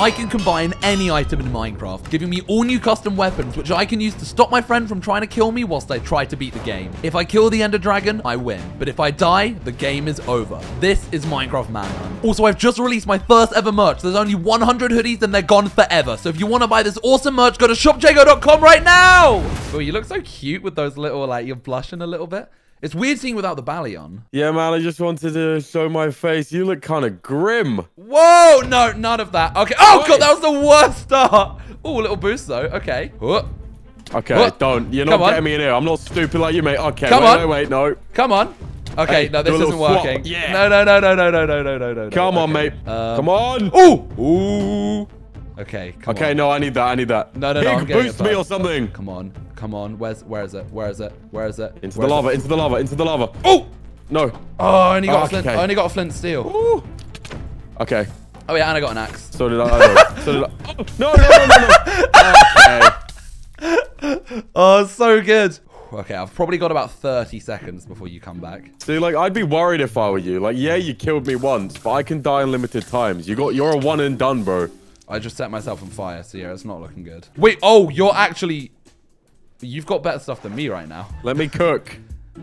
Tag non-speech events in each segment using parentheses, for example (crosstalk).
I can combine any item in Minecraft, giving me all new custom weapons, which I can use to stop my friend from trying to kill me whilst I try to beat the game. If I kill the Ender Dragon, I win. But if I die, the game is over. This is Minecraft Manhunt. Also, I've just released my first ever merch. There's only 100 hoodies and they're gone forever. So if you want to buy this awesome merch, go to shopjago.com right now. Oh, you look so cute with those little, like, you're blushing a little bit. It's weird seeing without the belly on. Yeah, man, I just wanted to show my face. You look kind of grim. Whoa! No, none of that. Okay. Oh, God, that was the worst start. Oh, little boost, though. Okay. Whoa. Okay, What? don't. You're Come not on. getting me in here. I'm not stupid like you, mate. Okay, Come wait, on. wait, wait, no. Come on. Okay, Hey, no, this isn't working. Yeah. No, no, no, no, no, no, no, no, no, no. Come on, mate. Um, Come on. Ooh! Ooh! Okay, come Okay, on. no, I need that. I need that. No, no, no, Pig, I'm boost me or something. Come on, come on. Where's, where is it? Where is it? Where is it? Into the lava, it? into the lava, into the lava. Oh! No. Oh, I only got Oh, a ah, flint. okay. I only got a flint steel. Ooh. Okay. Oh yeah, and I got an axe. So did I. so did I. (laughs) Oh, no, no, no, no, no. (laughs) Okay. Oh, so good. Okay, I've probably got about 30 seconds before you come back. See, like, I'd be worried if I were you. Like, yeah, you killed me once, but I can die unlimited times. You got, you're a one and done, bro. I just set myself on fire, so yeah, it's not looking good. Wait, oh, you're actually... You've got better stuff than me right now. (laughs) Let me cook.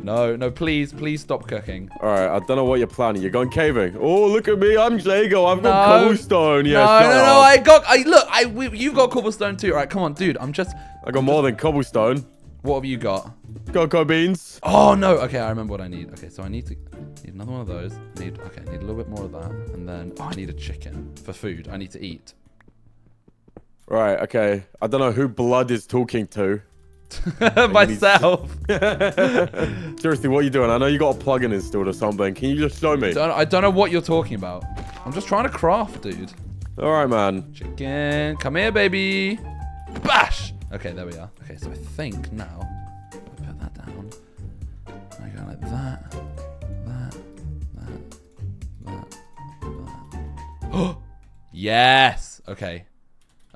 No, no, please, please stop cooking. All right, I don't know what you're planning. You're going caving. Oh, look at me. I'm Jago. I've got No. cobblestone. Yeah, no, shut no, no. I got... I Look, I, we, you got cobblestone too. All right, come on, dude. I'm just... I got more than cobblestone. What have you got? Cocoa beans. Oh, no. Okay, I remember what I need. Okay, so I need to... Need another one of those. I need... Okay, I need a little bit more of that. And then... Oh, I need a chicken for food. I need to eat. Right, okay. I don't know who blood is talking to. (laughs) Myself. (laughs) Seriously, what are you doing? I know you got a plugin installed or something. Can you just show me? Don't, I don't know what you're talking about. I'm just trying to craft, dude. All right, man. Chicken, come here, baby. Bash! Okay, there we are. Okay, so I think now, I put that down. I go like that, that, that, that, that. Oh! (gasps) yes! Okay.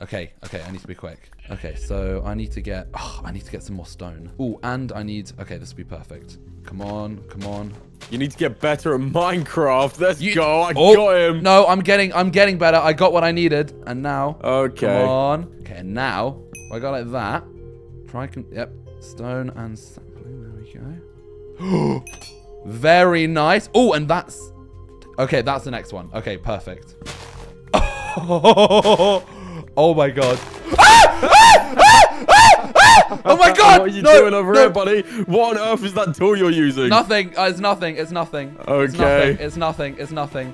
Okay, okay, I need to be quick. Okay, so I need to get, oh, I need to get some more stone. Oh, and I need, okay, this will be perfect. Come on, come on. You need to get better at Minecraft. Let's You- go. I Oh, got him. No, I'm getting, I'm getting better. I got what I needed, and now, Okay. come on. Okay, and now I got like that. Try, yep, stone and sapling. There we go. (gasps) Very nice. Oh, and that's okay. That's the next one. Okay, perfect. (laughs) Oh, Oh, my god. Oh my god! What are you no, doing over no, here, buddy? What on earth is that tool you're using? Nothing. Uh, it's nothing. It's nothing. It's Okay. nothing. It's nothing. It's nothing.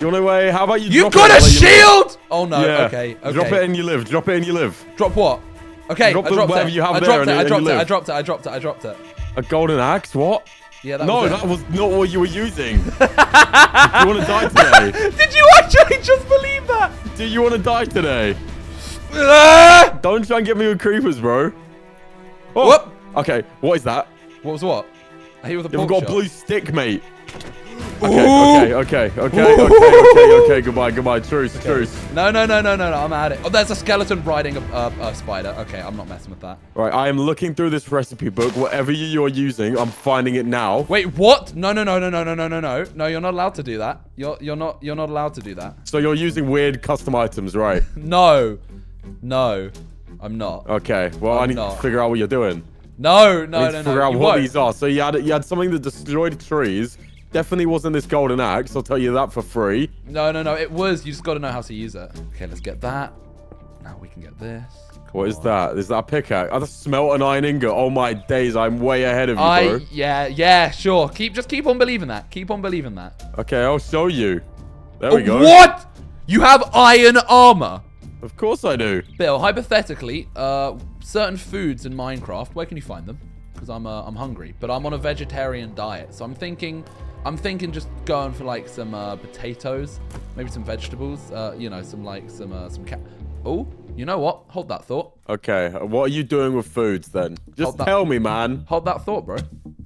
You want to wait? How about you You drop got it a and you shield! Oh no. Yeah. Okay. Okay. Drop it and you live. Drop it and you live. Drop what? Okay. Drop I the dropped whatever it. you have I there dropped and it. I then you dropped it. I dropped it. I dropped it. I dropped it. A golden axe? What? Yeah. That no, was that was not what you were using. Do (laughs) you want to die today? Did you actually just believe that? Do you want to die today? (laughs) Don't try and get me with creepers, bro. Oh. Whoop. Okay, what is that? What was what? I hit with a You've got shot. a blue stick, mate. Okay, okay, okay, okay, okay, okay, okay. Goodbye, goodbye. Truce, truce. No, no, no, no, no, no. I'm at it. Oh, there's a skeleton riding a, a, a spider. Okay, I'm not messing with that. Right, I am looking through this recipe book. Whatever you- you're using, I'm finding it now. Wait, what? No, no, no, no, no, no, no, no, no. No, you're not allowed to do that. You're you're not you're not allowed to do that. So you're using weird custom items, right? No, no, I'm not. Okay. Well, I'm I need not. to figure out what you're doing. No, I no, need no, to no. figure out you what won't. these are. So you had you had something that destroyed trees. Definitely wasn't this golden axe. I'll tell you that for free. No, no, no. It was. You just got to know how to use it. Okay, let's get that. Now we can get this. What is that? Is that a pickaxe? I just smelt an iron ingot. Oh my days, I'm way ahead of you, I bro. yeah yeah sure. Keep just keep on believing that. Keep on believing that. Okay, I'll show you. There we go. What? You have iron armor. Of course I do. Bill, hypothetically, uh, certain foods in Minecraft, where can you find them? Because I'm uh, I'm hungry, but I'm on a vegetarian diet, so I'm thinking, I'm thinking just going for like some uh, potatoes, maybe some vegetables, uh, you know, some like some uh, some cat. Oh, you know what? Hold that thought. Okay, what are you doing with foods then? Just that- tell me, man. Hold that thought, bro.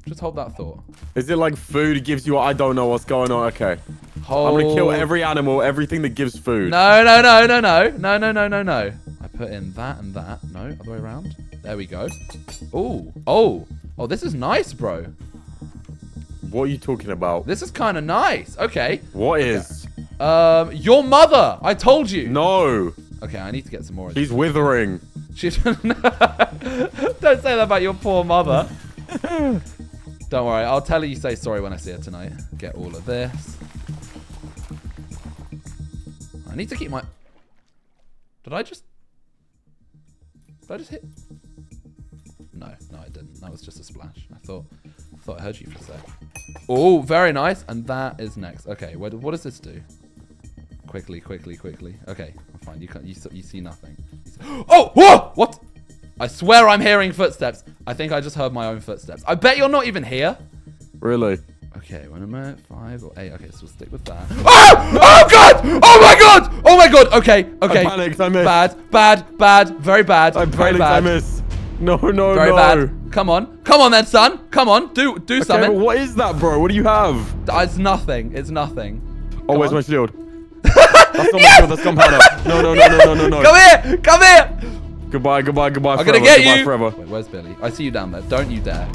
Just hold that thought. Is it like food gives you? I don't know what's going on. Okay, Hold. I'm gonna kill every animal, everything that gives food. No, no, no, no, no, no, no, no, no, no. I put in that and that. No, other way around. There we go. Oh, oh, oh. This is nice, bro. What are you talking about? This is kind of nice. Okay. What is? Um, your mother. I told you. No. Okay, I need to get some more. of She's withering. She (laughs) don't say that about your poor mother. Don't worry, I'll tell her you say sorry when I see her tonight. Get all of this. I need to keep my. Did I just? Did I just hit? No, no, I didn't. That was just a splash. I thought, I thought I heard you for a sec. Oh, very nice. And that is next. Okay, what, what does this do? Quickly, quickly, quickly. Okay, I'm fine. You can't. You, you see nothing. You (gasps) Oh, whoa! What? I swear I'm hearing footsteps. I think I just heard my own footsteps. I bet you're not even here. Really? Okay, when one minute, five or eight. Okay, so we'll stick with that. Oh! (laughs) Oh god! Oh my god! Oh my god! Okay, okay. panicked, I missed. Bad, bad, bad, very bad. I very panicked. I bad. miss. No, no, Very no. bad. Come on, come on then, son. Come on, do do Okay, something. what is that, bro? What do you have? Uh, it's nothing. It's nothing. Oh, Come where's on. my shield? (laughs) That's not my shield. That's gunpowder. No, no, no, no, no, no, no. Come here! Come here! Goodbye, goodbye, goodbye. I'm forever, gonna get goodbye you. forever. Wait, where's Billy? I see you down there. Don't you dare.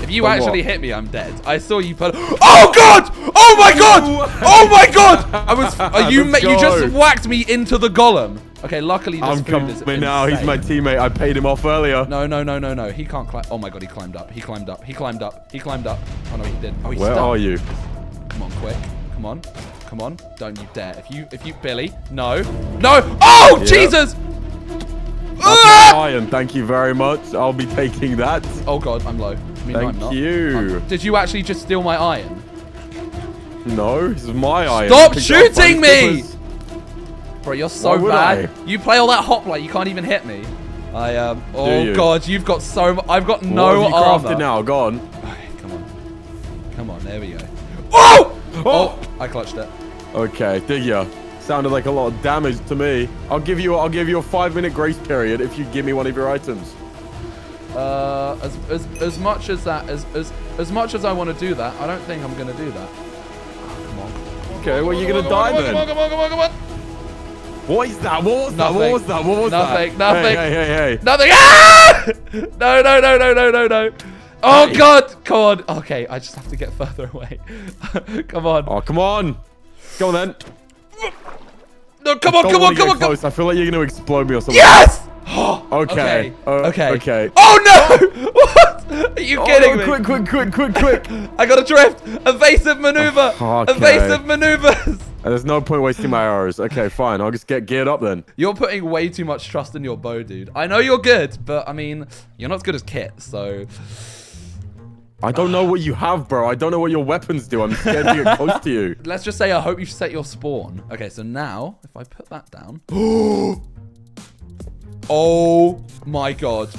If you For actually what? hit me, I'm dead. I saw you put. (gasps) Oh god! Oh my god! (laughs) Oh my god! I was. (laughs) Are you? You just whacked me into the golem. Okay, luckily this I'm coming now. He's my teammate. I paid him off earlier. No, no, no, no, no. He can't climb. Oh my god, he climbed up. He climbed up. He climbed up. He climbed up. Oh no, he did. Oh, he's Where stuck. are you? Come on, quick. Come on. Come on. Don't you dare. If you, if you, Billy. No. No. Oh, Yeah. Jesus. Ah! iron. Thank you very much. I'll be taking that. Oh god, I'm low. I mean, Thank you. I'm- did you actually just steal my iron? No, this is my iron. Stop I picked it up by shooting me! Bro, you're so Why bad. I? You play all that hoplite, you can't even hit me. I um. Oh you? god, you've got so. mu- I've got what no have you armor. crafted now? Go on. Okay, come on. Come on, there we go. Oh! Oh! Oh, I clutched it. Okay, dig ya. Sounded like a lot of damage to me. I'll give you. I'll give you a five minute grace period if you give me one of your items. Uh, as, as, as much as that, as, as, as much as I want to do that, I don't think I'm going to do that. Oh, come on. Okay, well you're gonna die then. Come on, come on, come on, come on. What is that? What was that? What was that? What was Nothing, that? nothing. Hey, hey, hey, hey. Nothing. Ah! (laughs) No, no, no, no, no, no, no. Oh, Hey. God. Come on. Okay, I just have to get further away. (laughs) come on. Oh, come on. Go on then. No, come on, come on, come on, come on. I feel like you're gonna explode me or something. Yes! (gasps) Okay. Uh, okay. okay. Oh, no. (laughs) Are you Oh, kidding no, me? quick, quick, quick, quick, quick. (laughs) I got a drift. Evasive maneuver. (laughs) Okay. Evasive maneuvers. (laughs) Uh, There's no point wasting my arrows. Okay, fine. I'll just get geared up then. You're putting way too much trust in your bow, dude. I know you're good, but I mean, you're not as good as Kit, so. I don't know what you have, bro. I don't know what your weapons do. I'm scared to get close to you. Let's just say I hope you set your spawn. Okay, so now, if I put that down. (gasps) oh my god.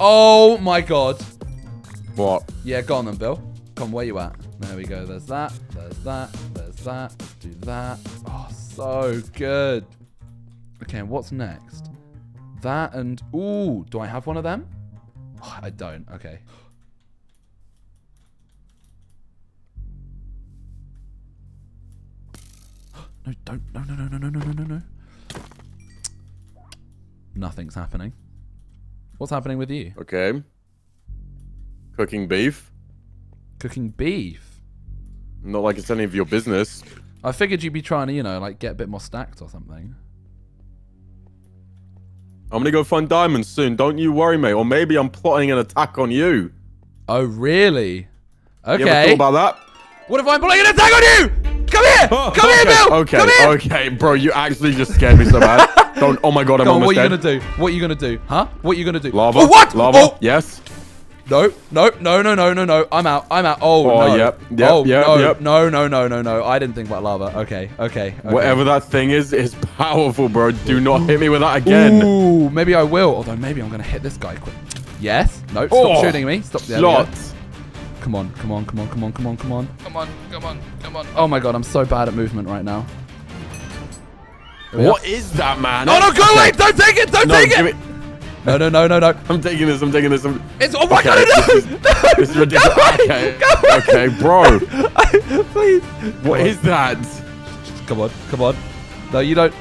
Oh my god. What? Yeah, go on then, Bill. Come where you at? There we go. There's that. There's that. There's that. Let's do that. Oh, so good. Okay, what's next? That and... Ooh, do I have one of them? Oh, I don't. Okay. (gasps) No, don't. No, no, no, no, no, no, no, no. Nothing's happening. What's happening with you? Okay. Cooking beef. Cooking beef. Not like it's any of your business. I figured you'd be trying to, you know, like get a bit more stacked or something. I'm gonna go find diamonds soon. Don't you worry, mate. Or maybe I'm plotting an attack on you. Oh, really? You ever Okay. thought about that? what if I'm plotting an attack on you? Come here! Oh, Come here, okay, Bill! Okay, Come here! okay, bro. You actually just scared me so bad. (laughs) Don't. Oh my god, I'm Go on, almost what are you gonna do? What are you gonna do? Huh? What are you gonna do? Lava. Oh, what? Lava. Oh, Yes. No, no, no, no, no, no, no. I'm out. I'm out. Oh, Oh, no. yep, yep, oh, yep, no, yep. no, no, no, no, no. I didn't think about lava. Okay, okay. okay. Whatever that thing is, is powerful, bro. Do not hit me with that again. Ooh, maybe I will. Although maybe I'm gonna hit this guy quick. Yes. No. Stop Oh, shooting me. Stop. There we Come on, come on, come on, come on, come on, come on. Come on, come on, come on. Oh my god, I'm so bad at movement right now. Here we What are. is that, man? No, no, go away! Don't take it! Don't No, take give it! No, no, no, no, no. I'm taking this. I'm taking this. I'm... It's oh my Okay, god! No, this is- no, This is ridiculous. Go away, Okay. go away. Okay, bro. (laughs) Please. What is that? Come on, come on. No, you don't.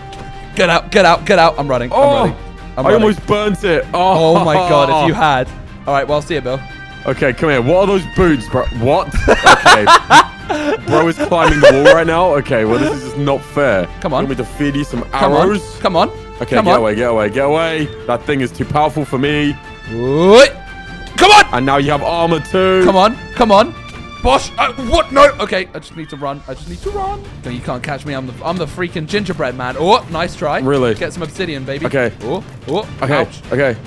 Get out, get out, get out. I'm running. Oh, I'm running. I'm I running. almost burnt it. Oh, Oh my god! If you had. All right, well, see you, Bill. Okay, come here. What are those boots, bro? What? Okay. (laughs) bro is climbing the wall right now. Okay, well this is just not fair. Come on. You want me to feed you some Come on. arrows? Come on. Okay, Come get on. away, get away, get away. That thing is too powerful for me. Oi. Come on. And now you have armor too. Come on. Come on. Bosh. Uh, what? No. Okay. I just need to run. I just need to run. No, you can't catch me. I'm the I'm the freaking gingerbread man. Oh, nice try. Really? Get some obsidian, baby. Okay. Oh. Oh. Okay, Ouch. okay.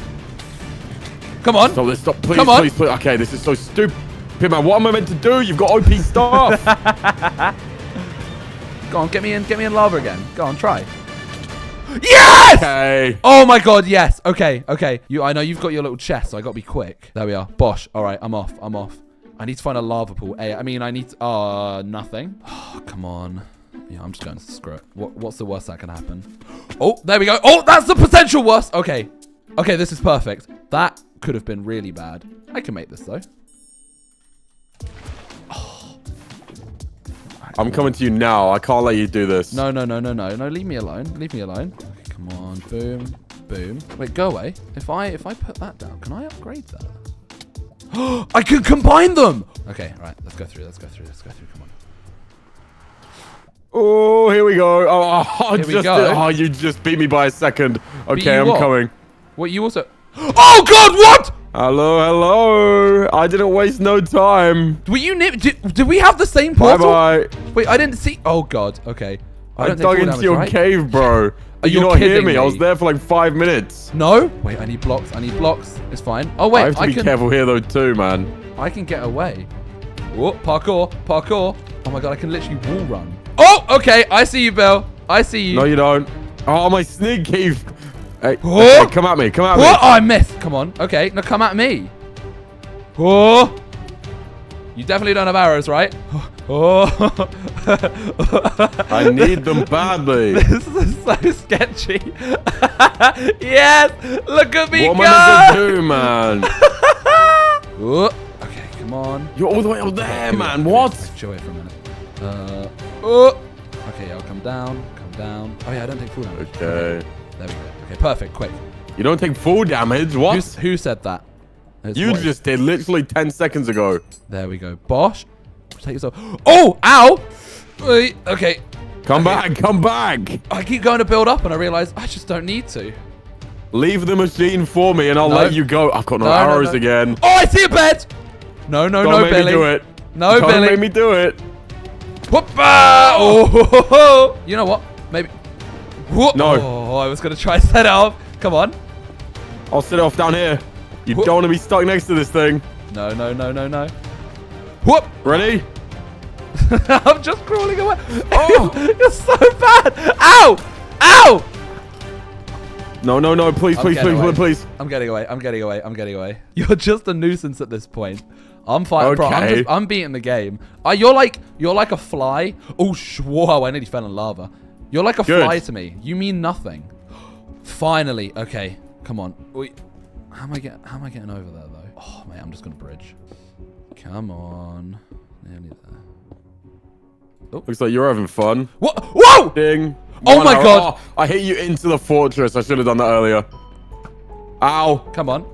Come on. Stop this, stop, please, Come on. please, please. Okay, this is so stupid. man, what am I meant to do? You've got OP stuff. (laughs) Go on. Get me in. Get me in lava again. Go on. Try. Yes. okay. Oh my god, yes. Okay, okay. You I know you've got your little chest, so I gotta be quick. There we are. Bosh. Alright, I'm off. I'm off. I need to find a lava pool. Hey, I mean I need to, uh nothing. Oh, come on. Yeah, I'm just going to screw it. What, what's the worst that can happen? Oh, there we go. Oh, that's the potential worst. Okay. Okay, this is perfect. That could have been really bad. I can make this though. I'm coming to you now. I can't let you do this. No, no, no, no, no, no. Leave me alone. Leave me alone. Okay, come on. Boom. Boom. Wait, go away. If I if I put that down, can I upgrade that? (gasps) I can combine them. Okay, right. Let's go through. Let's go through. Let's go through. Come on. Oh, here we go. Oh, oh (laughs) Here we just, go. oh, you just beat me by a second. Okay, I'm what? coming. What you also? (gasps) Oh God! What? Hello, hello. I didn't waste no time. Were you? Nip- did, did we have the same portal? bye. bye. Wait, I didn't see. Oh God. Okay. I, don't dug into damage, your right? cave, bro. Did you you not hear kidding me? I was there for like five minutes. No. Wait, I need blocks. I need blocks. It's fine. Oh wait, I have to I be can. careful here though too, man. I can get away. Oh, parkour, parkour. Oh my god, I can literally wall run. Oh, okay. I see you, Bill. I see you. No, you don't. Oh, my sneak cave. Hey, Oh. okay, come at me. Come at What? me. Oh, I missed. Come on. Okay, now come at me. Oh. You definitely don't have arrows, right? Oh. I need them badly. (laughs) this is so sketchy. (laughs) yes. Look at me what am. I to do, man? (laughs) Oh. Okay, come on. You're all the way up there, Come man. What? Chill here for a minute. Uh. Oh. Okay, I'll come down. Come down. Oh yeah, I don't take full damage. Okay. There we go. Okay, perfect. Quick. You don't take full damage. What? Who's, who said that? It's you just did literally 10 seconds ago. There we go. Bosh. Protect yourself. Oh! Ow! Wait, okay. Come Okay. back. Come back. I keep going to build up and I realize I just don't need to. Leave the machine for me and I'll No. let you go. I've got no, No, arrows no. again. Oh, I see a bed! No, no, Don't no, make Billy. me do it. No, Don't Billy. make me do it. Whoop! ah! Oh, (laughs) ho, ho, ho. You know what? Whoop. No. Oh, I was going to try to set off. Come on. I'll set off down here. You Whoop. don't want to be stuck next to this thing. No, no, no, no, no. Whoop! (laughs) Ready? I'm just crawling away. Oh. (laughs) You're so bad. Ow! Ow! No, no, no. Please, please, please, away. please. I'm getting away. I'm getting away. I'm getting away. (laughs) You're just a nuisance at this point. I'm fine, bro. I'm, Okay. just, I'm beating the game. Uh, you're like you're like a fly. Oh, whoa! I nearly fell in lava. You're like a Good. fly to me. You mean nothing. (gasps) Finally, okay. Come on. Wait. How am I getting? How am I getting over there though? Oh man, I'm just gonna bridge. Come on. Nearly there. Looks like you're having fun. What? Whoa! Ding. Oh One my arrow. God. Oh, I hit you into the fortress. I should have done that earlier. Ow. Come on.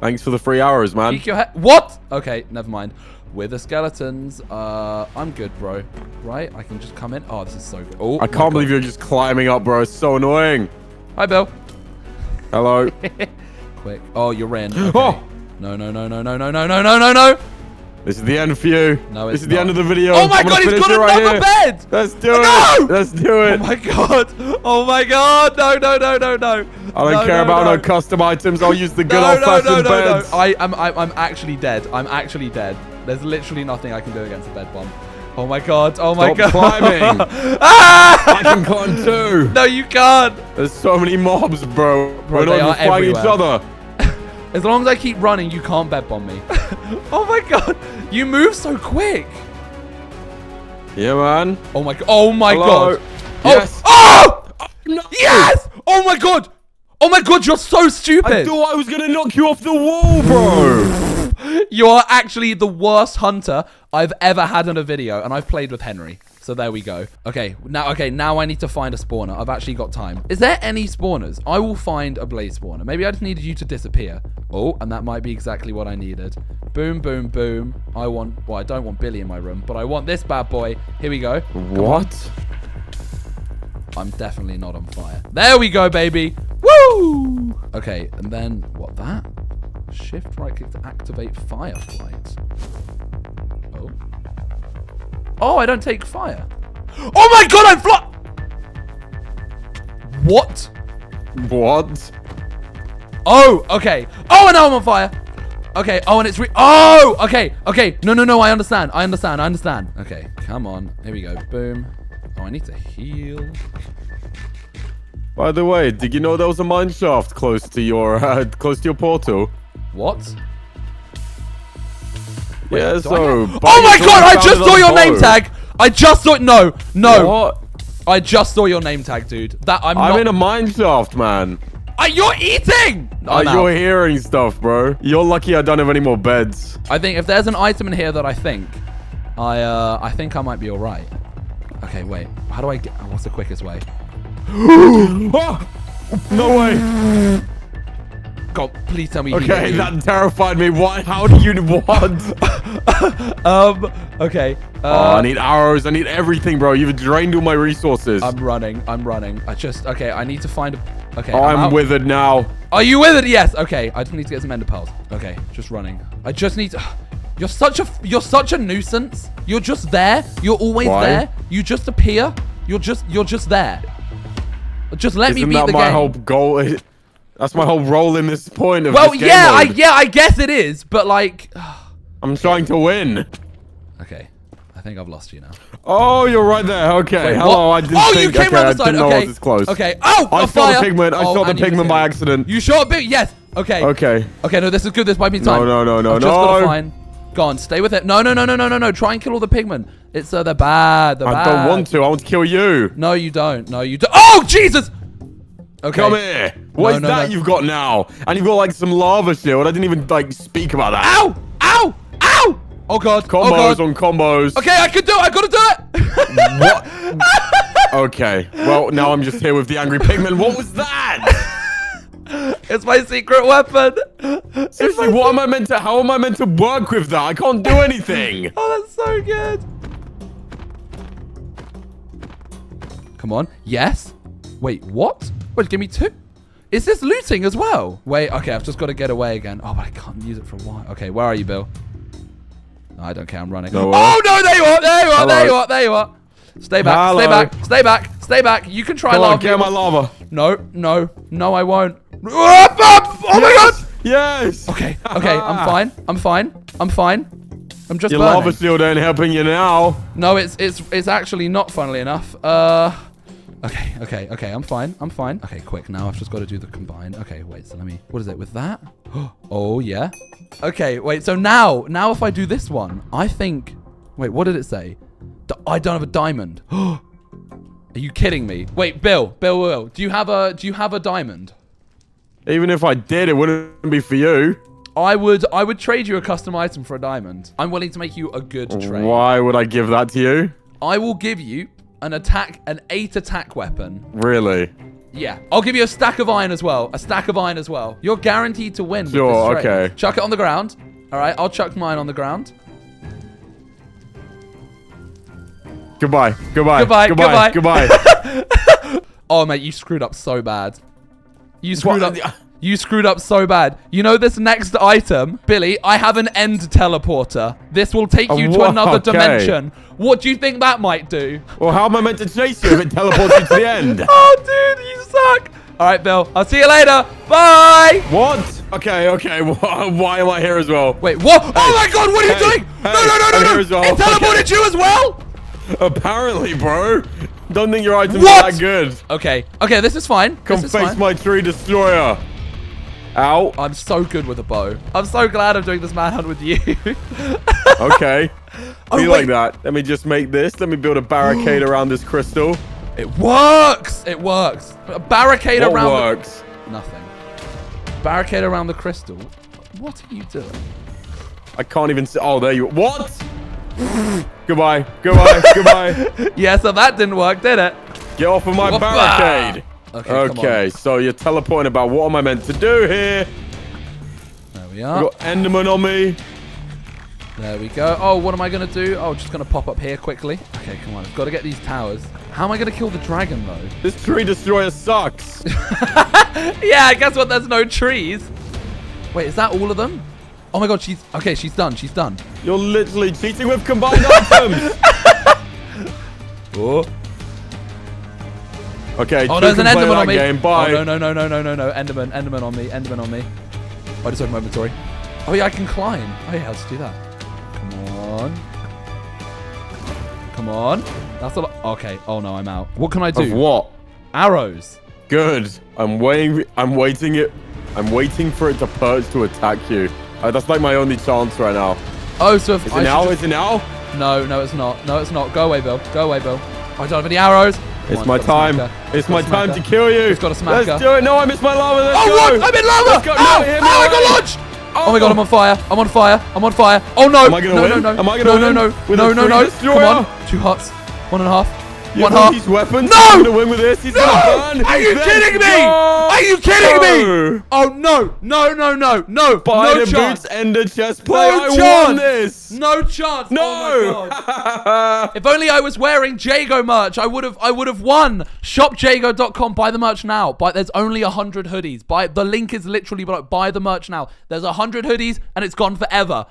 Thanks for the three hours, man. Your. What? Okay, never mind. With the skeletons, uh, I'm good, bro. Right? I can just come in. Oh, this is so good. Oh, I can't believe you're just climbing up, bro. It's so annoying. Hi, Bill. Hello. (laughs) Quick. Oh, you're in. (gasps) Okay. Oh. No, no, no, no, no, no, no, no, no, no, no. This is the end for you. No, This it's is the end of the video. Oh my I'm gonna god, he's finish got it right another here. bed. Let's do No! it. Let's do it. Oh my god. Oh my god. No, no, no, no, no. I don't No, care no, about no. no. custom items. I'll use the good No, no, no, old-fashioned no, no. beds. I am I'm, I'm actually dead. I'm actually dead. There's literally nothing I can do against a bed bomb. Oh my god. Oh my Stop god. climbing. ah! (laughs) I can climb too. No, you can't. There's so many mobs, bro. Bro, We're not they even are fighting each everywhere. other. As long as I keep running, you can't bed bomb me. (laughs) oh my god. You move so quick. Yeah, man. Oh my god. Oh my Hello. god. Oh, yes. Oh! oh! No. Yes! Oh my god! Oh my god, you're so stupid. I stupid! thought I was gonna knock you off the wall, bro. You are actually the worst hunter I've ever had in a video, and I've played with Henry. So there we go. Okay, now okay, now I need to find a spawner. I've actually got time. Is there any spawners? I will find a blaze spawner. Maybe I just needed you to disappear. Oh, and that might be exactly what I needed. Boom, boom, boom. I want, well, I don't want Billy in my room, but I want this bad boy. Here we go. What? I'm definitely not on fire. There we go, baby. Woo! Okay, and then what that? Shift right click to activate fireflight. Oh. Oh, I don't take fire. Oh my god, I'm fly- What? What? Oh, okay. Oh, and now I'm on fire. Okay. Oh, and it's re- Oh, okay. Okay. No, no, no. I understand. I understand. I understand. Okay. Come on. Here we go. Boom. Oh, I need to heal. By the way, did you know there was a mine shaft close to your uh, close to your portal? What? Yeah, so. but Oh my god! I just saw your name tag. I just saw. No, no. What? I just saw your name tag, dude. That I'm, I'm not. in a mine shaft, man. Ah, you're eating. Uh, I'm you're hearing stuff, bro. You're lucky I don't have any more beds. I think if there's an item in here that I think, I uh, I think I might be all right. Okay, wait. How do I get? What's the quickest way? (gasps) Ah! No way. God, please tell me. Okay, you. that terrified me. What? How do you what? (laughs) um. Okay. oh, Uh, I need arrows. I need everything, bro. You've drained all my resources. I'm running. I'm running. I just. Okay. I need to find a. Okay. oh, I'm, I'm withered now. Are you withered? Yes. Okay. I just need to get some ender pearls. Okay. Just running. I just need to. (sighs) You're such a. You're such a nuisance. You're just there. You're always Why? there. You just appear. You're just. You're just there. Just let me beat the game. Isn't that my whole goal? (laughs) That's my whole role in this point of well, this game yeah, I yeah, I guess it is, but like. (sighs) I'm trying to win. Okay. I think I've lost you now. Oh, you're right there. Okay. Wait, Hello. I didn't oh, think. you came okay, around the side. didn't know okay. I was close. Okay. Oh, I a saw the pigman. I Oh, saw the pigman by accident. You shot a. Yes. Okay. Okay. Okay. No, this is good. This might be time. no, no, no, I've just gotta no. find. Go on. Stay with it. No, no, no, no, no, no, no. Try and kill all the pigmen. It's uh, they're bad. They're I bad. don't want to. I want to kill you. No, you don't. No, you don't. Oh, Jesus. Okay. Come here. What No, is no, that no. you've got now? And you've got like some lava shield. I didn't even like speak about that. Ow! Oh God. Oh, combos oh God. on combos. Okay, I can do it. I gotta do it. What? (laughs) okay. Well, now I'm just here with the angry pigman. What was that? (laughs) it's my secret weapon. Seriously, what am I meant to? How am I meant to work with that? I can't do anything. (laughs) Oh, that's so good. Come on. Yes. Wait, what? Wait, give me two. Is this looting as well? Wait, okay, I've just got to get away again. Oh, but I can't use it for a while. Okay, where are you, Bill? No, I don't care. I'm running. No, oh, no, there you are. There you are. There you are. There you are. Stay back. Hello. Stay back. Stay back. Stay back. You can try Come on, lava. get my lava. No, no, no, I won't. Oh my god. Yes. Okay, okay, I'm (laughs) fine. I'm fine. I'm fine. I'm just Your burning. lava shield ain't helping you now. No, it's it's it's actually not. Funnily enough. Uh. Okay, okay, okay. I'm fine. I'm fine. Okay, quick. Now I've just got to do the combine. Okay, wait. So let me. What is it with that? (gasps) Oh yeah. Okay, wait. So now, now if I do this one, I think. Wait, what did it say? I don't have a diamond. (gasps) Are you kidding me? Wait, Bill, Bill, Will, do you have a do you have a diamond? Even if I did, it wouldn't be for you. I would I would trade you a custom item for a diamond. I'm willing to make you a good trade. Why would I give that to you? I will give you an attack, an eight attack weapon. Really? Yeah, I'll give you a stack of iron as well. A stack of iron as well. You're guaranteed to win. with Sure, this okay. Chuck it on the ground. All right, I'll chuck mine on the ground. Goodbye. Goodbye. Goodbye, Goodbye. goodbye. Goodbye. (laughs) Oh mate, you screwed up so bad. You screwed What? up. (laughs) You screwed up so bad. You know this next item, Billy? I have an end teleporter. This will take Oh, you to wha- another okay. dimension. What do you think that might do? well, how am I meant to chase you if it teleports you to the (laughs) end? Oh, dude, you suck. All right, Bill. I'll see you later. Bye. What? Okay, okay. (laughs) Why am I here as well? Wait, what? oh my God, what are you hey, doing? no, hey, no, no, no, here no. as well. It teleported Okay. you as well. (laughs) Apparently, bro. Don't think your items What? are that good. Okay, okay, this is fine. Come this is face fine. my tree destroyer. Ow. I'm so good with a bow. I'm so glad I'm doing this manhunt with you. (laughs) Okay. Oh, Be wait. like that. Let me just make this. Let me build a barricade (gasps) around this crystal. it works. It works. A barricade What around. the- works? Nothing. Barricade around the crystal. What are you doing? I can't even see. Oh, there you. What? (laughs) Goodbye. Goodbye. Goodbye. (laughs) Yeah, so that didn't work, did it? Get off of my Whoppa! barricade. Okay. Okay, so you're teleporting about. What am I meant to do here? There we are. got Enderman on me. There we go. Oh, what am I going to do? Oh, just going to pop up here quickly. Okay, come on. I've got to get these towers. How am I going to kill the dragon, though? This tree destroyer sucks. (laughs) yeah, I guess what? There's no trees. Wait, is that all of them? Oh my god, she's... Okay, she's done. She's done. You're literally cheating with combined items. (laughs) Oh, Okay, oh there's an Enderman on me. Game. Bye. Oh, no, no, no, no, no, no, no. Enderman, Enderman on me. Enderman on me. Oh, I just opened my inventory. Oh, yeah, I can climb. Oh, yeah, let's do that. Come on. Come on. That's a lot. Okay. Oh, no, I'm out. What can I Of do? what? Arrows. Good. I'm waiting. I'm waiting it. I'm waiting for it to purge to attack you. Uh, that's like my only chance right now. Oh, so if Is I now? should Is it now? No, no, it's not. No, it's not. Go away, Bill. Go away, Bill. I don't have any arrows. It's on, my time. smacker. My time to kill you. It's got a smacker. Let's do it. No, I missed my lava. Let's Oh, go. what? I'm in lava! Go. No, Ow! hit Ow, I got launched! Oh, oh my god, I'm on fire. I'm on fire. I'm on fire. Oh no. Am I gonna no, win? no, no. Am I gonna no, win no, no. no, no, no. destroyer? Come on. Two hearts. One and a half. One heart. These weapons. No! He's win with this. He's No! gonna burn. Are you Let's kidding me? go. Are you kidding me? Oh no. No, no, no. No. By no the chance. boots ender chest play. No I chance. won this. No chance. No. Oh my god. (laughs) If only I was wearing Jago merch, I would have I would have won. Shopjago.com. Buy the merch now. Buy there's only a hundred hoodies. Buy the link is literally below. Buy the merch now. There's a hundred hoodies and it's gone forever.